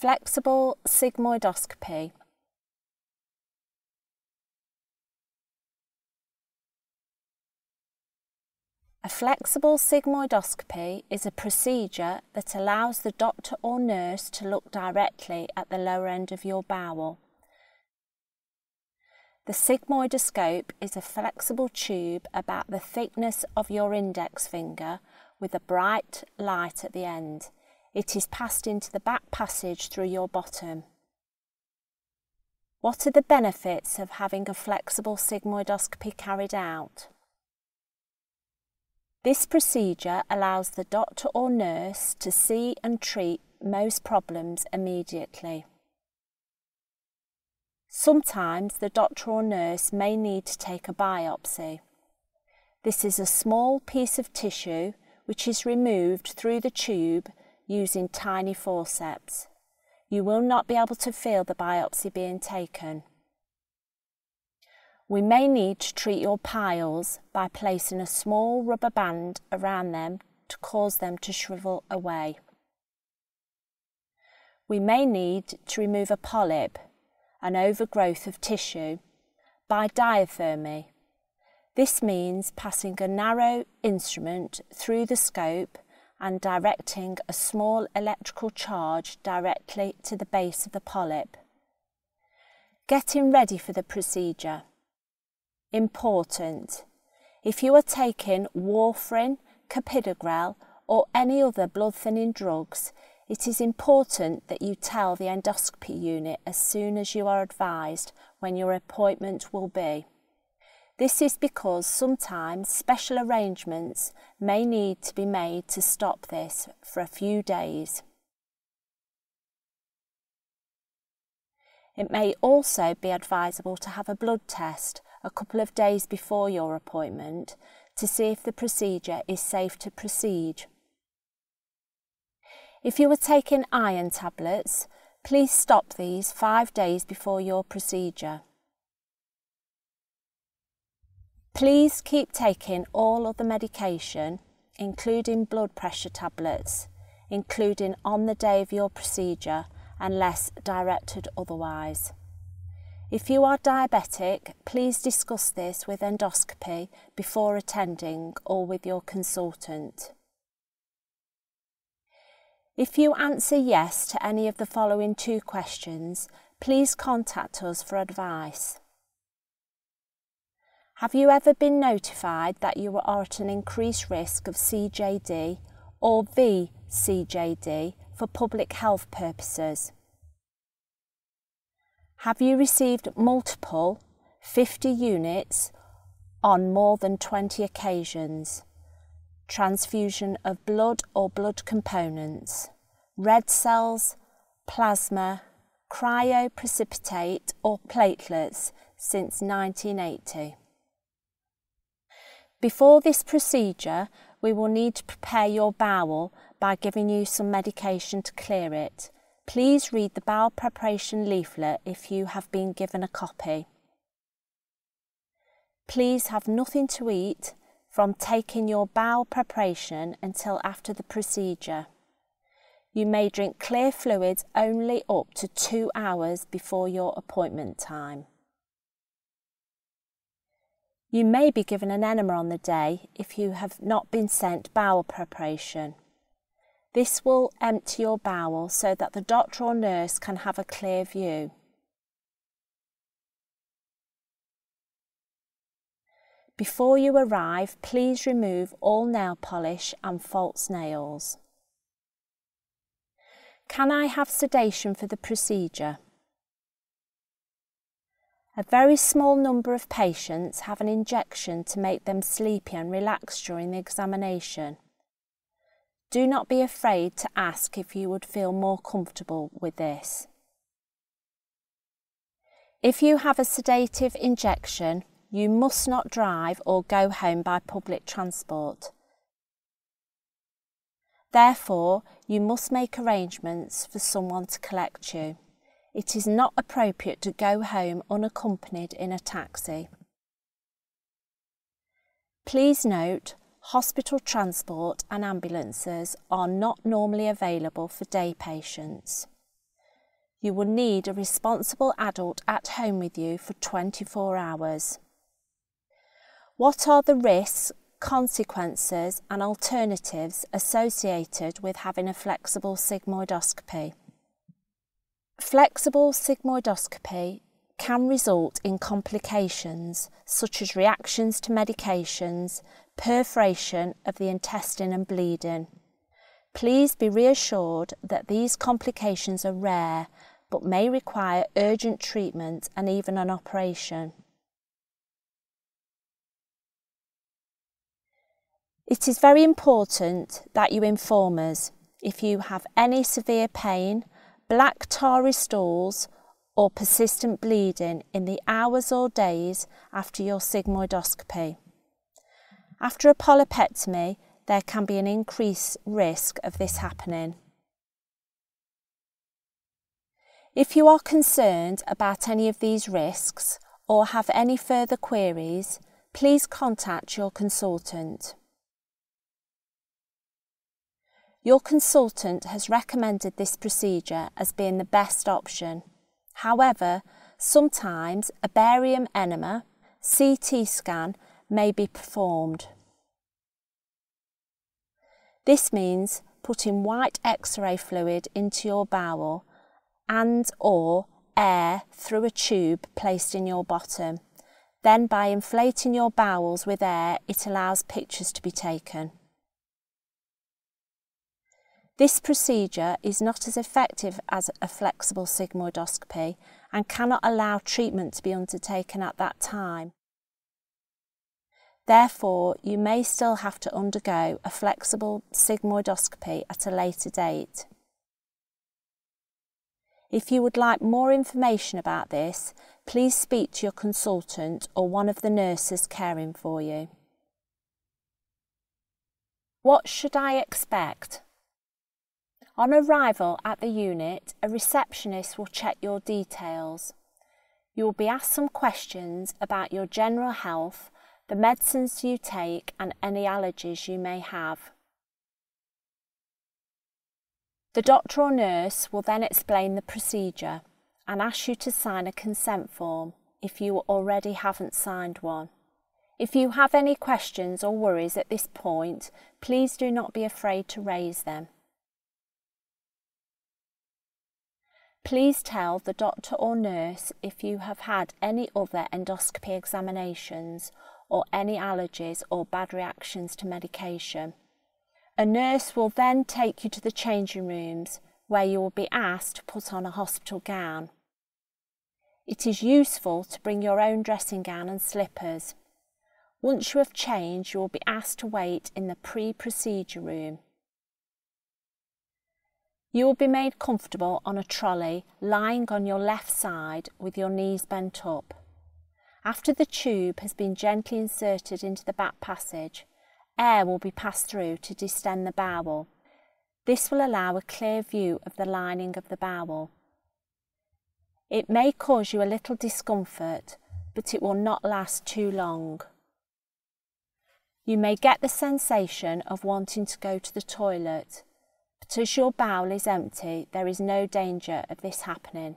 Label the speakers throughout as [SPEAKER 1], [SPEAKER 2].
[SPEAKER 1] Flexible sigmoidoscopy. A flexible sigmoidoscopy is a procedure that allows the doctor or nurse to look directly at the lower end of your bowel. The sigmoidoscope is a flexible tube about the thickness of your index finger with a bright light at the end. It is passed into the back passage through your bottom. What are the benefits of having a flexible sigmoidoscopy carried out? This procedure allows the doctor or nurse to see and treat most problems immediately. Sometimes the doctor or nurse may need to take a biopsy. This is a small piece of tissue which is removed through the tube using tiny forceps. You will not be able to feel the biopsy being taken. We may need to treat your piles by placing a small rubber band around them to cause them to shrivel away. We may need to remove a polyp, an overgrowth of tissue, by diathermy. This means passing a narrow instrument through the scope and directing a small electrical charge directly to the base of the polyp. Getting ready for the procedure. Important. If you are taking warfarin, clopidogrel, or any other blood thinning drugs, it is important that you tell the endoscopy unit as soon as you are advised when your appointment will be. This is because sometimes special arrangements may need to be made to stop this for a few days. It may also be advisable to have a blood test a couple of days before your appointment to see if the procedure is safe to proceed. If you are taking iron tablets, please stop these five days before your procedure. Please keep taking all other medication, including blood pressure tablets, including on the day of your procedure unless directed otherwise. If you are diabetic, please discuss this with endoscopy before attending or with your consultant. If you answer yes to any of the following two questions, please contact us for advice. Have you ever been notified that you are at an increased risk of CJD or VCJD for public health purposes? Have you received multiple 50 units on more than 20 occasions? Transfusion of blood or blood components, red cells, plasma, cryoprecipitate or platelets since 1980. Before this procedure, we will need to prepare your bowel by giving you some medication to clear it Please read the bowel preparation leaflet if you have been given a copy. Please have nothing to eat from taking your bowel preparation until after the procedure. You may drink clear fluids only up to two hours before your appointment time. You may be given an enema on the day if you have not been sent bowel preparation. This will empty your bowel so that the doctor or nurse can have a clear view. Before you arrive, please remove all nail polish and false nails. Can I have sedation for the procedure? A very small number of patients have an injection to make them sleepy and relaxed during the examination. Do not be afraid to ask if you would feel more comfortable with this. If you have a sedative injection, you must not drive or go home by public transport. Therefore, you must make arrangements for someone to collect you. It is not appropriate to go home unaccompanied in a taxi. Please note hospital transport and ambulances are not normally available for day patients. You will need a responsible adult at home with you for 24 hours. What are the risks, consequences, and alternatives associated with having a flexible sigmoidoscopy? Flexible sigmoidoscopy can result in complications such as reactions to medications, perforation of the intestine, and bleeding. Please be reassured that these complications are rare but may require urgent treatment and even an operation. It is very important that you inform us if you have any severe pain, black tarry stools, or persistent bleeding in the hours or days after your sigmoidoscopy. After a polypectomy, there can be an increased risk of this happening. If you are concerned about any of these risks or have any further queries, please contact your consultant. Your consultant has recommended this procedure as being the best option. However, sometimes a barium enema CT scan may be performed. This means putting white x-ray fluid into your bowel and or air through a tube placed in your bottom. Then by inflating your bowels with air, it allows pictures to be taken. This procedure is not as effective as a flexible sigmoidoscopy and cannot allow treatment to be undertaken at that time. Therefore, you may still have to undergo a flexible sigmoidoscopy at a later date. If you would like more information about this, please speak to your consultant or one of the nurses caring for you. What should I expect? On arrival at the unit, a receptionist will check your details. You will be asked some questions about your general health, the medicines you take, and any allergies you may have. The doctor or nurse will then explain the procedure and ask you to sign a consent form if you already haven't signed one. If you have any questions or worries at this point, please do not be afraid to raise them. Please tell the doctor or nurse if you have had any other endoscopy examinations or any allergies or bad reactions to medication. A nurse will then take you to the changing rooms where you will be asked to put on a hospital gown. It is useful to bring your own dressing gown and slippers. Once you have changed, you will be asked to wait in the pre-procedure room. You will be made comfortable on a trolley lying on your left side with your knees bent up. After the tube has been gently inserted into the back passage, air will be passed through to distend the bowel. This will allow a clear view of the lining of the bowel. It may cause you a little discomfort, but it will not last too long. You may get the sensation of wanting to go to the toilet, but as your bowel is empty, there is no danger of this happening.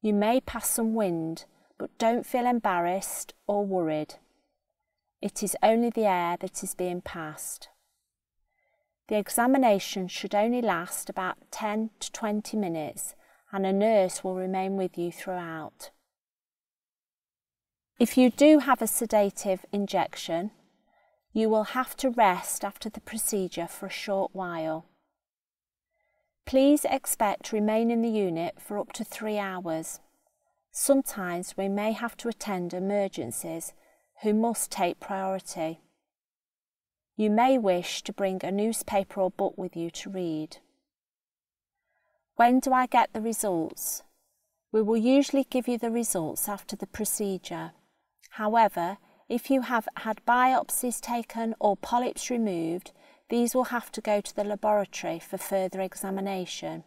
[SPEAKER 1] You may pass some wind, but don't feel embarrassed or worried. It is only the air that is being passed. The examination should only last about 10 to 20 minutes and a nurse will remain with you throughout. If you do have a sedative injection, you will have to rest after the procedure for a short while. Please expect to remain in the unit for up to three hours. Sometimes we may have to attend emergencies who must take priority. You may wish to bring a newspaper or book with you to read. When do I get the results? We will usually give you the results after the procedure. However, if you have had biopsies taken or polyps removed, these will have to go to the laboratory for further examination.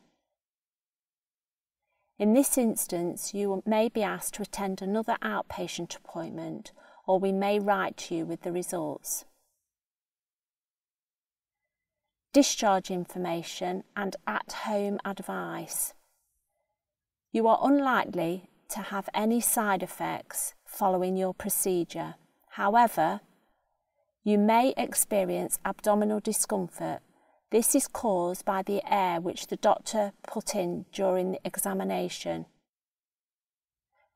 [SPEAKER 1] In this instance, you may be asked to attend another outpatient appointment or we may write to you with the results. discharge information and at-home advice. You are unlikely to have any side effects following your procedure. However, you may experience abdominal discomfort. This is caused by the air which the doctor put in during the examination.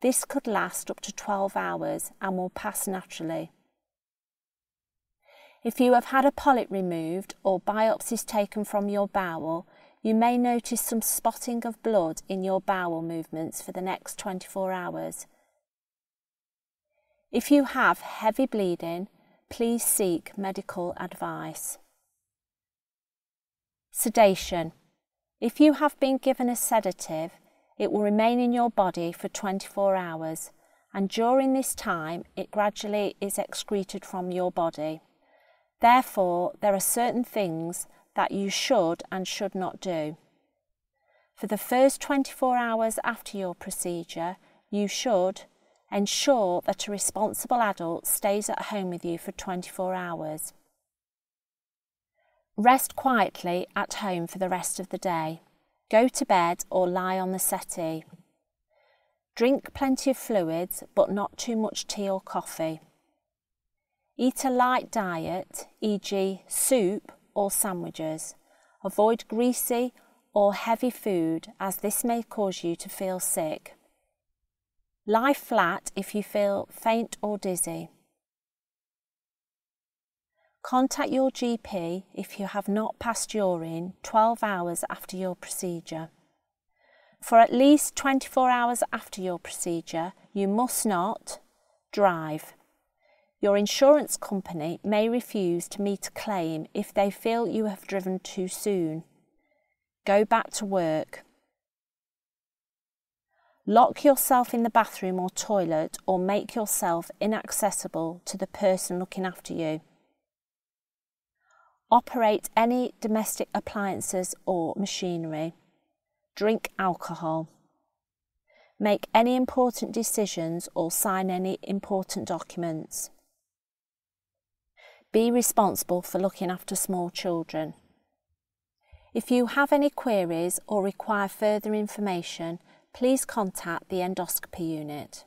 [SPEAKER 1] This could last up to 12 hours and will pass naturally. If you have had a polyp removed or biopsies taken from your bowel, you may notice some spotting of blood in your bowel movements for the next 24 hours. If you have heavy bleeding, please seek medical advice. Sedation. If you have been given a sedative, it will remain in your body for 24 hours, and during this time, it gradually is excreted from your body. Therefore, there are certain things that you should and should not do. For the first 24 hours after your procedure, you should Ensure that a responsible adult stays at home with you for 24 hours. Rest quietly at home for the rest of the day. Go to bed or lie on the settee. Drink plenty of fluids, but not too much tea or coffee. Eat a light diet, e.g., soup or sandwiches. Avoid greasy or heavy food, as this may cause you to feel sick. Lie flat if you feel faint or dizzy. Contact your GP if you have not passed urine 12 hours after your procedure. For at least 24 hours after your procedure, you must not drive. Your insurance company may refuse to meet a claim if they feel you have driven too soon. Go back to work. Lock yourself in the bathroom or toilet or make yourself inaccessible to the person looking after you. Operate any domestic appliances or machinery. Drink alcohol. Make any important decisions or sign any important documents. Be responsible for looking after small children. If you have any queries or require further information, please contact the endoscopy unit.